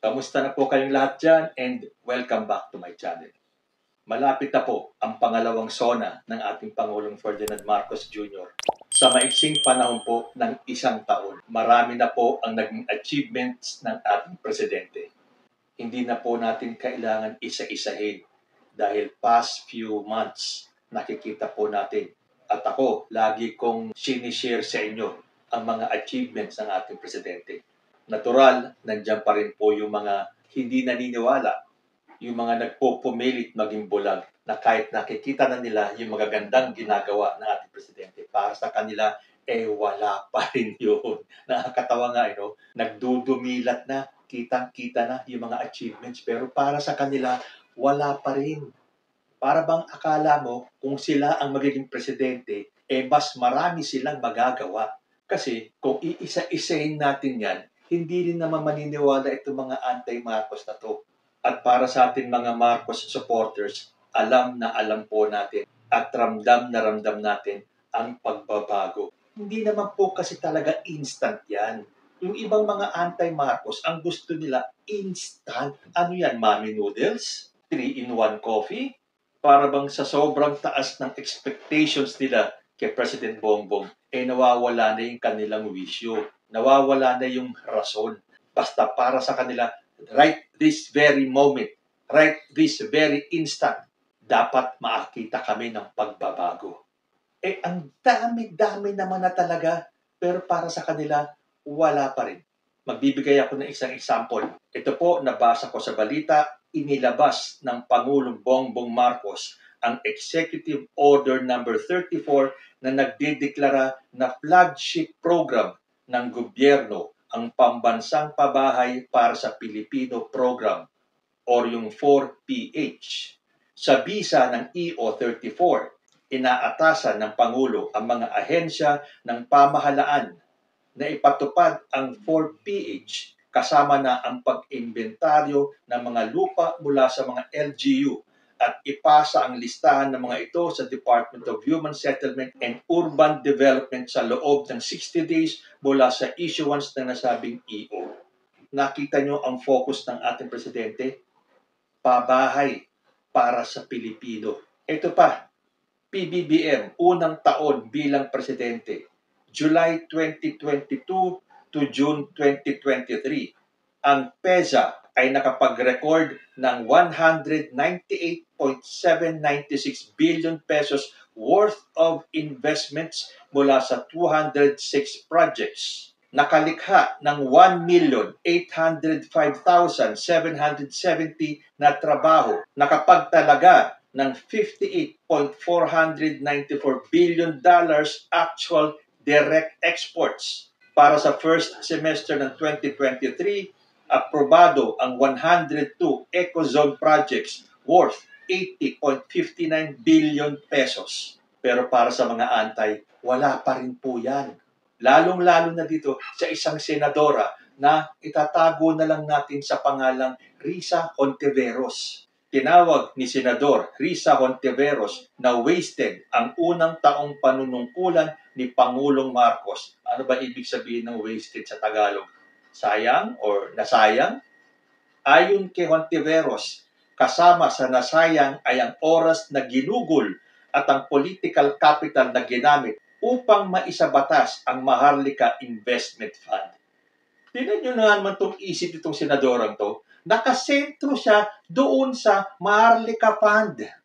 Kamusta na po kayong lahat dyan and welcome back to my channel. Malapit na po ang pangalawang sona ng ating Pangulong Ferdinand Marcos Jr. Sa maiksing panahon po ng isang taon, marami na po ang naging achievements ng ating presidente. Hindi na po natin kailangan isa-isahin dahil past few months nakikita po natin at ako lagi kong sinishare sa inyo ang mga achievements ng ating presidente. Natural, nandiyan pa rin po yung mga hindi naniniwala, yung mga nagpupumilit maging bulag na kahit nakikita na nila yung magagandang ginagawa ng ating presidente, para sa kanila, eh wala pa rin yun. Nakakatawa nga, you know, nagdudumilat na, kitang-kita na yung mga achievements, pero para sa kanila, wala pa rin. Para bang akala mo, kung sila ang magiging presidente, eh mas marami silang magagawa. Kasi kung iisa-isahin natin yan, hindi rin naman maniniwala itong mga anti-Marcos na to. At para sa ating mga Marcos supporters, alam na alam po natin at ramdam na ramdam natin ang pagbabago. Hindi naman po kasi talaga instant yan. Yung ibang mga anti-Marcos, ang gusto nila instant. Ano yan, mommy noodles? 3-in-1 coffee? Para bang sa sobrang taas ng expectations nila kay President Bongbong, eh nawawala na yung kanilang wisyo. Nawawala na yung rason. Basta para sa kanila, right this very moment, right this very instant, dapat makakita kami ng pagbabago. Eh, ang dami-dami naman na talaga, pero para sa kanila, wala pa rin. Magbibigay ako ng isang example. Ito po, nabasa ko sa balita, inilabas ng Pangulong Bongbong Marcos ang Executive Order number 34 na nagdedeklara na flagship program ng gobyerno ang pambansang pabahay para sa Pilipino program or yung 4PH. Sa bisa ng EO34, inaatasan ng Pangulo ang mga ahensya ng pamahalaan na ipatupad ang 4PH kasama na ang pag-imbentaryo ng mga lupa mula sa mga LGU at ipasa ang listahan ng mga ito sa Department of Human Settlement and Urban Development sa loob ng 60 days mula sa issuance ng nasabing EO. Nakita nyo ang focus ng ating presidente? Pabahay para sa Pilipino. Ito pa, PBBM, unang taon bilang presidente, July 2022 to June 2023. Ang PESA ay nakapag-record ng 198.796 billion pesos worth of investments mula sa 206 projects. Nakalikha ng 1,805,770 na trabaho. Nakapagtalaga ng 58.494 billion dollars actual direct exports. Para sa first semester ng 2023, aprobado ang 102 ecozone projects worth 80.59 billion pesos. Pero para sa mga antay, wala pa rin po yan. Lalong-lalo na dito sa isang senadora na itatago na lang natin sa pangalang Risa Hontiveros. Tinawag ni Senador Risa Hontiveros na wasted ang unang taong panunungkulan ni Pangulong Marcos. Ano ba ibig sabihin ng wasted sa Tagalog? Sayang or nasayang? Ayon kay Hontiveros, kasama sa nasayang ay ang oras na ginugol at ang political capital na ginamit upang maisabatas ang Maharlika Investment Fund. Tingnan nyo na naman itong isip itong senadorang to. Nakasentro siya doon sa Maharlika Fund.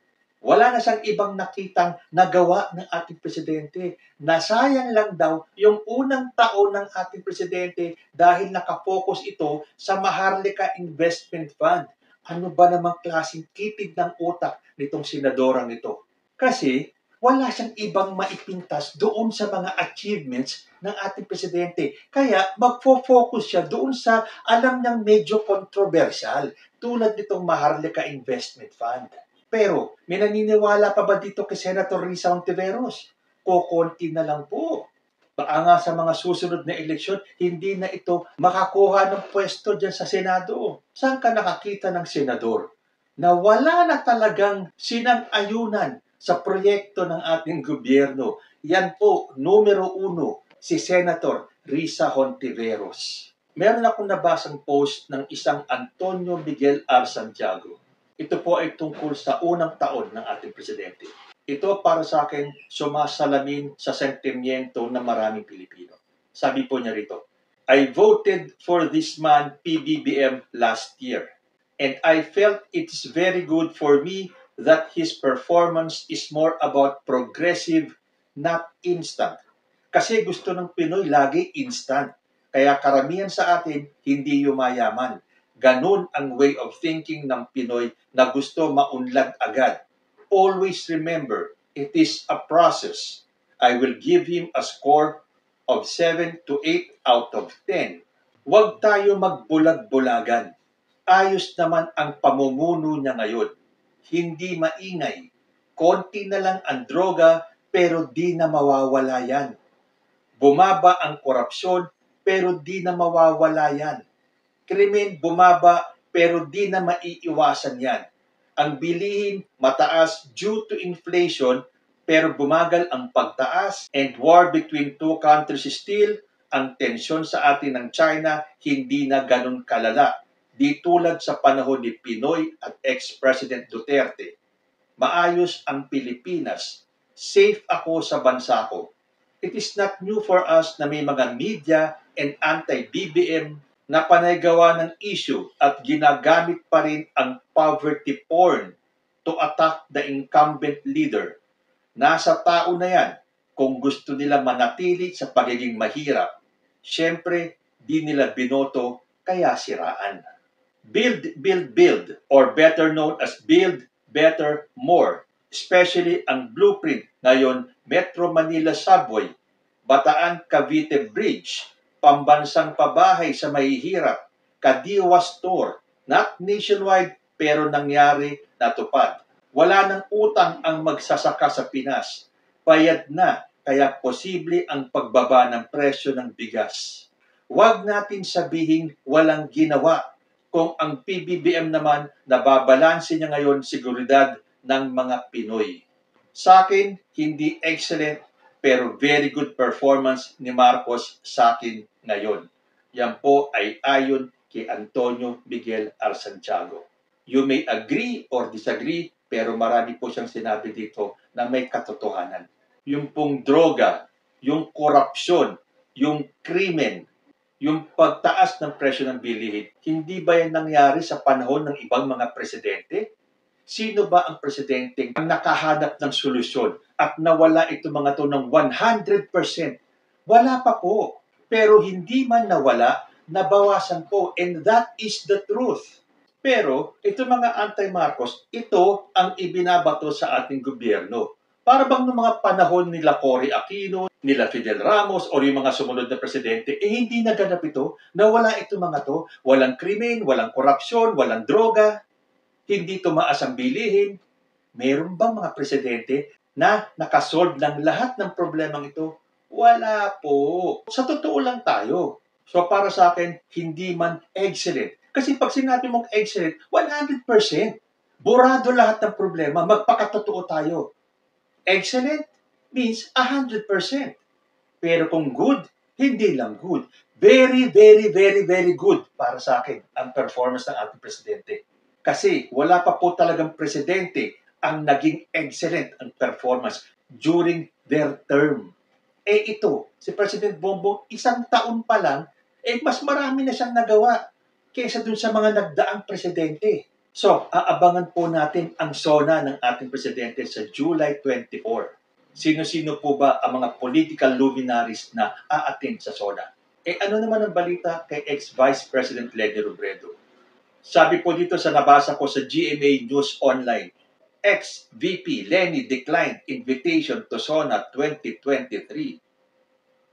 Wala na siyang ibang nakitang nagawa ng ating presidente. Nasayang lang daw yung unang taon ng ating presidente dahil nakafocus ito sa Maharlika Investment Fund. Ano ba namang klaseng kitid ng utak nitong senadorang ito? Kasi wala siyang ibang maipintas doon sa mga achievements ng ating presidente. Kaya magfo-focus siya doon sa alam niyang medyo controversial tulad nitong Maharlika Investment Fund. Pero, may naniniwala pa ba dito kay Senator Risa Ontiveros? Kukunti na lang po. Baka nga sa mga susunod na eleksyon, hindi na ito makakuha ng pwesto dyan sa Senado. Saan ka nakakita ng senador na wala na talagang sinang-ayunan sa proyekto ng ating gobyerno? Yan po, numero uno, si Senator Risa Hontiveros. meron akong nabasang post ng isang Antonio Miguel R. Santiago. Ito po ay tungkol sa unang taon ng ating presidente. Ito para sa akin sumasalamin sa sentimiento ng maraming Pilipino. Sabi po niya rito, I voted for this man PBBM last year and I felt it's very good for me that his performance is more about progressive, not instant. Kasi gusto ng Pinoy lagi instant kaya karamihan sa atin hindi yumayaman. Ganun ang way of thinking ng Pinoy na gusto maunlad agad. Always remember, it is a process. I will give him a score of 7 to 8 out of 10. Huwag tayo magbulag-bulagan. Ayos naman ang pamumuno niya ngayon. Hindi maingay. Konti na lang ang droga pero di na mawawala yan. Bumaba ang korupsyon pero di na mawawala yan. Krimen bumaba pero di na maiiwasan yan. Ang bilihin mataas due to inflation pero bumagal ang pagtaas and war between two countries still ang tensyon sa atin ng China hindi na ganun kalala. Di tulad sa panahon ni Pinoy at ex-President Duterte. Maayos ang Pilipinas. Safe ako sa bansa ko. It is not new for us na may mga media and anti-BBM na panaygawa ng issue at ginagamit pa rin ang poverty porn to attack the incumbent leader. Nasa tao na yan kung gusto nila manatili sa pagiging mahirap. Siyempre, di nila binoto kaya siraan. Build, build, build, or better known as build, better, more. Especially ang blueprint ngayon, Metro Manila Subway, Bataan Cavite Bridge, pambansang pabahay sa mahihirap, Kadiwa Store, not nationwide pero nangyari natupad. Wala nang utang ang magsasaka sa Pinas. Bayad na, kaya posible ang pagbaba ng presyo ng bigas. Huwag natin sabihin walang ginawa kung ang PBBM naman nababalanse niya ngayon seguridad ng mga Pinoy. Sa akin, hindi excellent pero very good performance ni Marcos sa akin ngayon. Yan po ay ayon kay Antonio Miguel R. You may agree or disagree, pero marami po siyang sinabi dito na may katotohanan. Yung pong droga, yung korupsyon, yung krimen, yung pagtaas ng presyo ng bilihin, hindi ba yan nangyari sa panahon ng ibang mga presidente? Sino ba ang presidente ang nakahanap ng solusyon at nawala ito mga to ng 100%? Wala pa po. Pero hindi man nawala, nabawasan po. And that is the truth. Pero ito mga anti-Marcos, ito ang ibinabato sa ating gobyerno. Para bang noong mga panahon nila Cory Aquino, nila Fidel Ramos, o yung mga sumunod na presidente, eh hindi naganap ito, nawala ito mga to. Walang krimen, walang korupsyon, walang droga hindi tumaas ang bilihin. Meron bang mga presidente na nakasolve ng lahat ng problemang ito? Wala po. Sa totoo lang tayo. So para sa akin, hindi man excellent. Kasi pag sinabi mong excellent, 100%. Burado lahat ng problema. Magpakatotoo tayo. Excellent means 100%. Pero kung good, hindi lang good. Very, very, very, very good para sa akin ang performance ng ating presidente. Kasi wala pa po talagang presidente ang naging excellent ang performance during their term. Eh ito, si President Bongbong, isang taon pa lang, eh mas marami na siyang nagawa kaysa dun sa mga nagdaang presidente. So, aabangan po natin ang SONA ng ating presidente sa July 24. Sino-sino po ba ang mga political luminaries na aatin sa SONA? Eh ano naman ang balita kay ex-Vice President Lenny Robredo? Sabi po dito sa nabasa ko sa GMA News Online, ex-VP Lenny declined invitation to SONA 2023.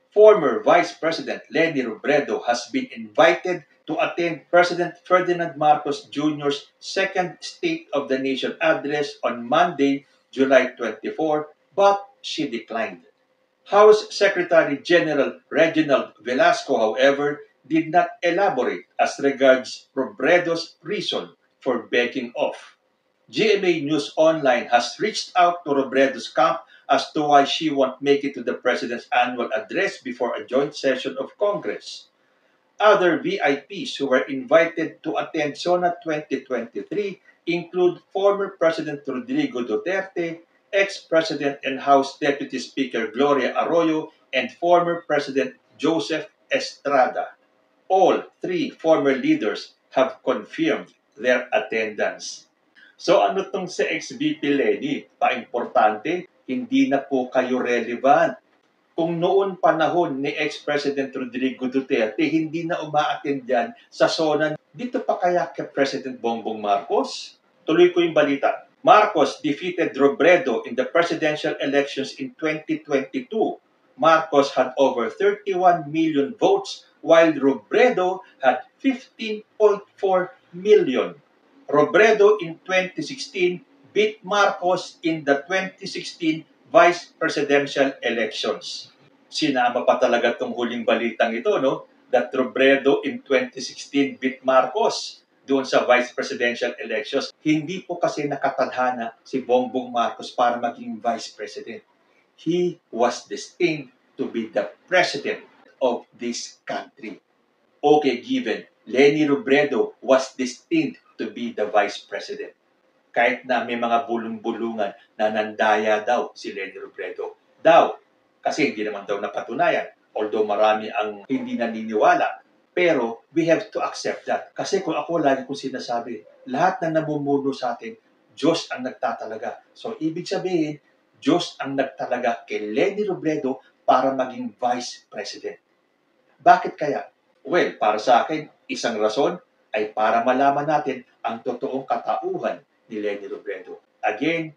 Former Vice President Lenny Robredo has been invited to attend President Ferdinand Marcos Jr.'s second State of the Nation address on Monday, July 24, but she declined. House Secretary General Reginald Velasco, however, did not elaborate as regards Robredo's reason for backing off. GMA News Online has reached out to Robredo's camp as to why she won't make it to the president's annual address before a joint session of Congress. Other VIPs who were invited to attend SONA 2023 include former President Rodrigo Duterte, ex-President and House Deputy Speaker Gloria Arroyo, and former President Joseph Estrada. All three former leaders have confirmed their attendance. So ano tong si ex-VP Lenny? Pa-importante, hindi na po kayo relevant. Kung noon panahon ni ex-President Rodrigo Duterte, hindi na umaattend yan sa SONA, dito pa kaya kay President Bongbong Marcos? Tuloy ko yung balita. Marcos defeated Robredo in the presidential elections in 2022. Marcos had over 31 million votes while Robredo had 15.4 million. Robredo in 2016 beat Marcos in the 2016 vice presidential elections. Sinama pa talaga tong huling balitang ito, no? That Robredo in 2016 beat Marcos doon sa vice presidential elections. Hindi po kasi nakatadhana si Bongbong Marcos para maging vice president. He was destined to be the president of this country. Okay, given, Lenny Robredo was destined to be the vice president kahit na may mga bulong-bulungan na nandaya daw si Lenny Robredo. Daw, kasi hindi naman daw napatunayan. Although marami ang hindi naniniwala. Pero we have to accept that. Kasi kung ako lagi kong sinasabi, lahat na namumuno sa atin, Diyos ang nagtatalaga. So ibig sabihin, Diyos ang nagtalaga kay Lenny Robredo para maging vice president. Bakit kaya? Well, para sa akin, isang rason ay para malaman natin ang totoong katauhan ni Lenny Robredo. Again,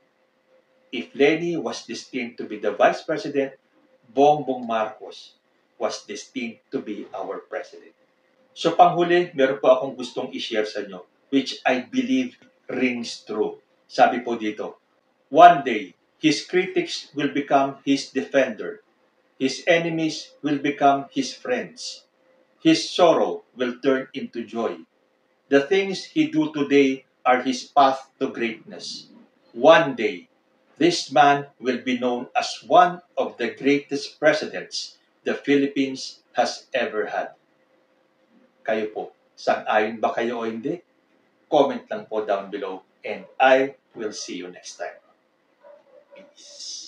if Lenny was destined to be the Vice President, Bongbong Marcos was destined to be our President. So panghuli, meron po akong gustong i-share sa inyo, which I believe rings true. Sabi po dito, One day, his critics will become his defender. His enemies will become his friends. His sorrow will turn into joy. The things he do today are his path to greatness. One day, this man will be known as one of the greatest presidents the Philippines has ever had. Kayo po, sang-ayon ba kayo o hindi? Comment lang po down below and I will see you next time. Peace.